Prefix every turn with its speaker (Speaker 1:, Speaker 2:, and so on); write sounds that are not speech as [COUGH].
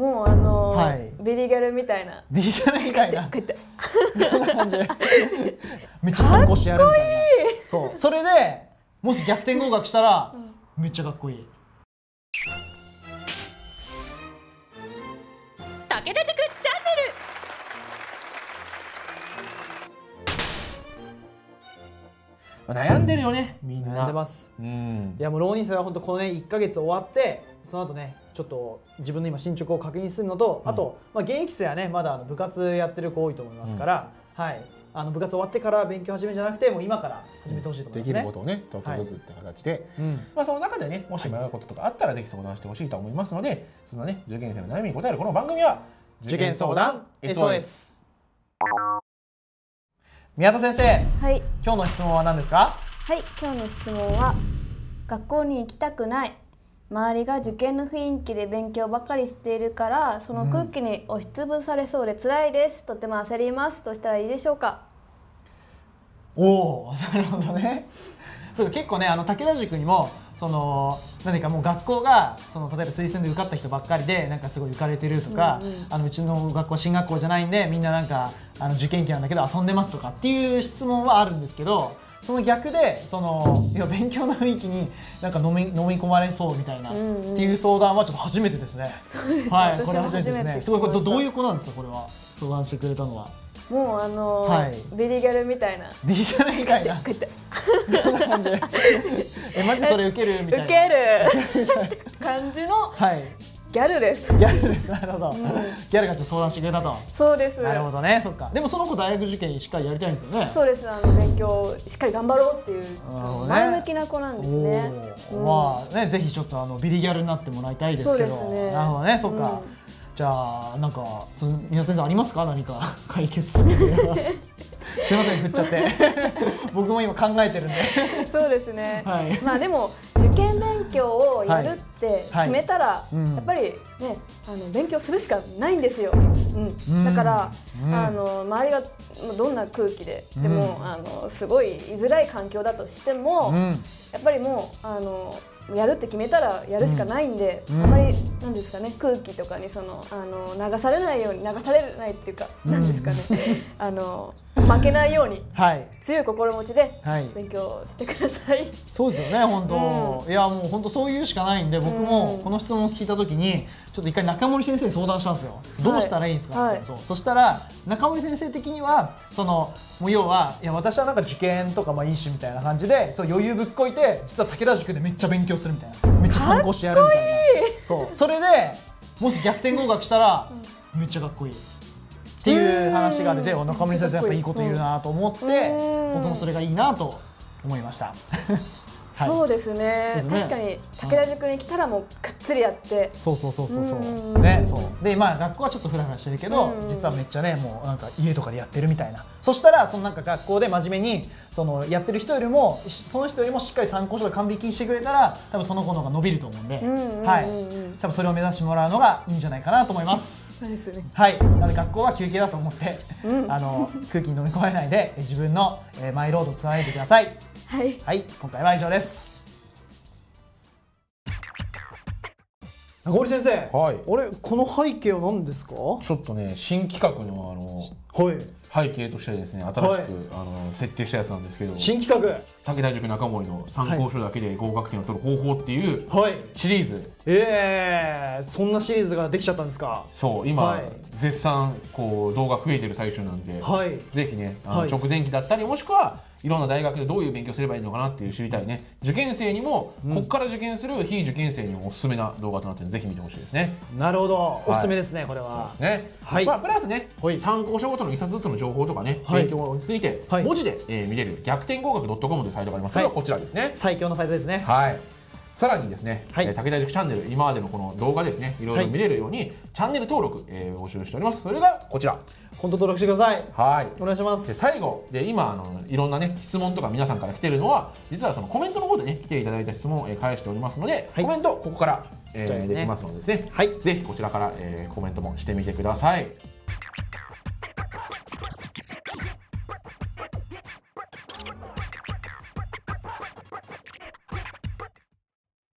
Speaker 1: もうあのー
Speaker 2: はい。
Speaker 1: ビリギャルみたいな。
Speaker 2: ビリギャルみたいな。[LAUGHS] めっちゃ参考してやるみたいな。そう。それでもし逆転合格したら、めっちゃかっこいい。
Speaker 1: 武田塾チャンネル。
Speaker 3: 悩んでるよねみんな。
Speaker 2: 悩んでます。
Speaker 3: うん。
Speaker 2: いやもう浪人生は本当このね1か月終わってその後ねちょっと自分の今進捗を確認するのと、あと、まあ、現役生はねまだあの部活やってる子多いと思いますから、はい。あの部活終わってから勉強始めるんじゃなくてもう今から始めてほしいと思いますね。
Speaker 3: できることをねちょっとずつって形で、
Speaker 2: うん。
Speaker 3: まあ、その中でねもし迷うこととかあったらぜひ相談してほしいと思いますのでそのね受験生の悩みに答えるこの番組は
Speaker 2: 受験相談 SOS 宮田先生
Speaker 1: はい。
Speaker 2: 今日の質問は何ですか？
Speaker 1: はい今日の質問は学校に行きたくない周りが受験の雰囲気で勉強ばっかりしているからその空気に押しつぶされそうで辛いです、とても焦りますとしたらいいでしょうか？
Speaker 2: おおなるほどね。そう結構ねあの武田塾にもその何かもう学校がその例えば推薦で受かった人ばっかりでなんかすごい浮かれてるとか、
Speaker 1: うんうん。
Speaker 2: あのうちの学校は進学校じゃないんでみんななんかあの受験期なんだけど遊んでますとかっていう質問はあるんですけどその逆でそのいや勉強の雰囲気になんか飲み飲み込まれそうみたいな、
Speaker 1: うんうん
Speaker 2: っていう相談はちょっと初めてですね。
Speaker 1: そうです
Speaker 2: はい、
Speaker 1: 私
Speaker 2: これ
Speaker 1: も
Speaker 2: 初めてですね。すごいこれどういう子なんですかこれは？相談してくれたのは。
Speaker 1: もうあのー
Speaker 2: はい
Speaker 1: ビリギャルみたいなこ
Speaker 2: ビリギャルみたいな？えマジそれ受ける？みたいな。
Speaker 1: 受ける [LAUGHS] 感じの
Speaker 2: はい。
Speaker 1: ギャルです
Speaker 2: ギャルです。なるほど。ギャルがちょっと相談してくれたと。
Speaker 1: そうです
Speaker 2: なるほどね。そっか。でもその子大学受験しっかりやりたいんですよね。
Speaker 1: そうですあの勉強しっかり頑張ろうっていう前向きな子なんですねうん
Speaker 2: まあねぜひちょっとあのビリギャルになってもらいたいですけど。
Speaker 1: ね
Speaker 2: なるほどね。そっか。
Speaker 1: うん
Speaker 2: じゃあなんか皆先生ありますか何か解決策 [LAUGHS] すいません振っちゃって [LAUGHS] 僕も今考えてるんで
Speaker 1: そうですね、
Speaker 2: はい
Speaker 1: まあでも受験勉強をやるって
Speaker 2: はい。
Speaker 1: 決めたら、
Speaker 2: うん。
Speaker 1: やっぱりねあの勉強するしかないんですよ、うん。
Speaker 2: うん。
Speaker 1: だから、
Speaker 2: うん。
Speaker 1: あの周りがどんな空気で、でも
Speaker 2: うん
Speaker 1: あのすごい居づらい環境だとしても、
Speaker 2: うん。
Speaker 1: やっぱりもうあのやるって決めたらやるしかないんで、
Speaker 2: うん。
Speaker 1: あまりなんですかね空気とかにそのあの流されないように流されないっていうか、
Speaker 2: うん。
Speaker 1: なんですかね。[LAUGHS] あの負けないように
Speaker 2: はい。
Speaker 1: 強い心持ちで
Speaker 2: はい。
Speaker 1: 勉強してください。
Speaker 2: そうですよね本当、いやもう本当そういうしかないんで僕も
Speaker 1: うん
Speaker 2: この質問を聞いた時にちょっと一回中森先生に相談したんですよ。どうしたらいいんですか、
Speaker 1: はい。
Speaker 2: そう。そしたら中森先生的にはそのもう要はいや私はなんか受験とかまあいいしみたいな感じでそう余裕ぶっこいて実は武田塾でめっちゃ勉強するみたいな。めっちゃ参考してやるみたいな。そう。それでもし逆転合格したらめっちゃかっこいい。っていう話があるで
Speaker 1: うん。
Speaker 2: 中森先生やっぱいいこと言うなと思って
Speaker 1: うん。
Speaker 2: 僕もそれがいいなと思いました。[LAUGHS] はい。
Speaker 1: そうですね。
Speaker 2: ね。
Speaker 1: 確かに武田塾に来たらもうがっつりやって。
Speaker 2: そうそうそうそうそう。
Speaker 1: うん。
Speaker 2: ねそうでまあ学校はちょっとフラフラしてるけど
Speaker 1: うん
Speaker 2: 実はめっちゃねもうなんか家とかでやってるみたいな。そしたらそのなんか学校で真面目にそのやってる人よりもしその人よりもしっかり参考書で完璧にしてくれたら多分その子の方が伸びると思うんで、はい。多分それを目指してもらうのがいいんじゃないかなと思います。
Speaker 1: ですね。
Speaker 2: はい、なので学校は休憩だと思って、
Speaker 1: うん。
Speaker 2: あの空気に飲み込まれないでえ自分の、えーマイロードを貫いてください。
Speaker 1: はい。
Speaker 2: はい、今回は以上です。中森先生、
Speaker 3: はい。
Speaker 2: あれこの背景は何ですか？は
Speaker 3: ちょっとね新企画のあの
Speaker 2: い、
Speaker 3: 背景としてですね新しく、
Speaker 2: はい。
Speaker 3: あの設定したやつなんですけど
Speaker 2: 新企画、
Speaker 3: 武田塾中森の参考書だけで合格点を取る方法っていう
Speaker 2: はい、
Speaker 3: シリーズ。
Speaker 2: ええそんなシリーズができちゃったんですか？
Speaker 3: そう今、
Speaker 2: はい
Speaker 3: 絶賛こう動画増えてる最中なんで、
Speaker 2: はい、
Speaker 3: ぜひねあの
Speaker 2: はい
Speaker 3: 直前期だったりもしくはいろんな大学でどういう勉強すればいいのかなっていう知りたいね受験生にも、
Speaker 2: うん
Speaker 3: ここから受験する非受験生にもおすすめな動画となってぜひ見てほしいですね。
Speaker 2: なるほど、おすすめですねこれは。
Speaker 3: ね
Speaker 2: はい
Speaker 3: まあ、プラスね、
Speaker 2: はい
Speaker 3: 参考書ごとの一冊ずつの情報とかね、
Speaker 2: はい
Speaker 3: 勉強について
Speaker 2: はい
Speaker 3: 文字で、えー見れる逆転合格 .com というサイトがあります。それはこちらですね。
Speaker 2: 最強のサイトですね。
Speaker 3: はい。さらにですね、
Speaker 2: はい。
Speaker 3: えー武田塾チャンネル今までのこの動画ですねい。ろいろ見れるように、チャンネル登録、えー募集しております。それがこちら。
Speaker 2: 本当登録してください。
Speaker 3: はい。
Speaker 2: お願いしま。
Speaker 3: です最後で今あのいろんなね質問とか皆さんから来てるのは実はそのコメントの方でね来ていただいた質問を、えー返しておりますので、
Speaker 2: はい。
Speaker 3: コメントここから、えー
Speaker 2: ね。
Speaker 3: できますのでですね、
Speaker 2: はい。
Speaker 3: ぜひこちらから、えーコメントもしてみてください